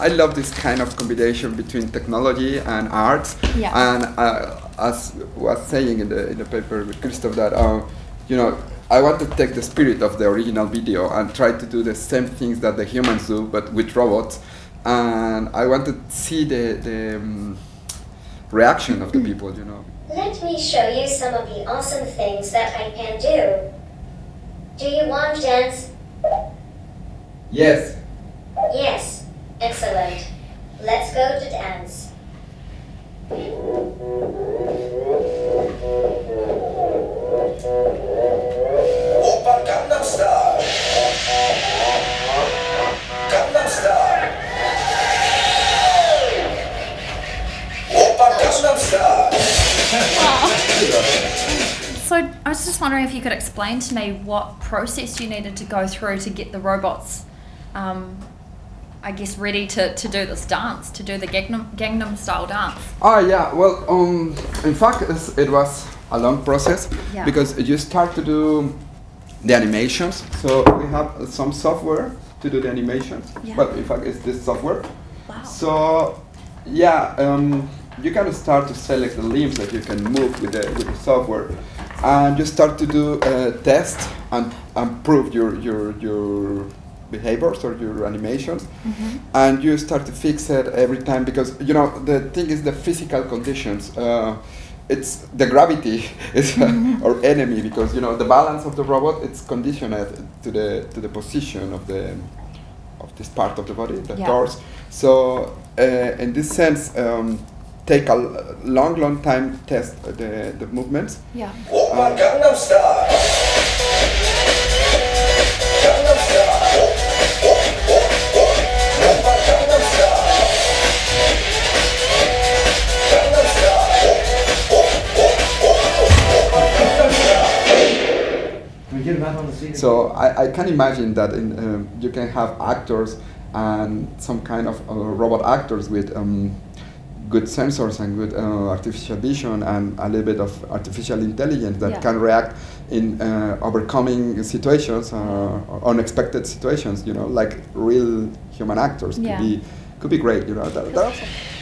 I love this kind of combination between technology and arts. Yeah. And uh, as was saying in the in the paper with Christoph that uh, you know I want to take the spirit of the original video and try to do the same things that the humans do, but with robots. And I want to see the the um, reaction of the people. You know. Let me show you some of the awesome things that I can do. Do you want to dance? Yes. Yes. Excellent. Let's go to dance. 오빤 강남스타일 강남스타일 오빤 강남스타일 So I was just wondering if you could explain to me what process you needed to go through to get the robots, um, I guess, ready to, to do this dance, to do the Gangnam, Gangnam style dance. Oh, yeah. Well, um, in fact, it's, it was a long process Yeah. because you start to do the animations. So we have some software to do the animations. Yeah. Well, in fact, it's this software. Wow. So, yeah, um, you can start to select the limbs that you can move with the, with the software, and you start to do a test and improve your your your behaviors or your animations, mm -hmm. and you start to fix it every time because you know the thing is the physical conditions. Uh, it's the gravity is mm -hmm. our enemy because you know the balance of the robot it's conditioned to the to the position of the of this part of the body, the yeah. torso. So uh, in this sense. Um, take a long, long time test the, the movements. Yeah. Oh my So I, I can imagine that in, um, you can have actors and some kind of uh, robot actors with um, good sensors and good uh, artificial vision and a little bit of artificial intelligence that Yeah. can react in uh, overcoming situations, uh, or unexpected situations. You know, like real human actors Yeah. could be could be great. You know, that, that's 오빤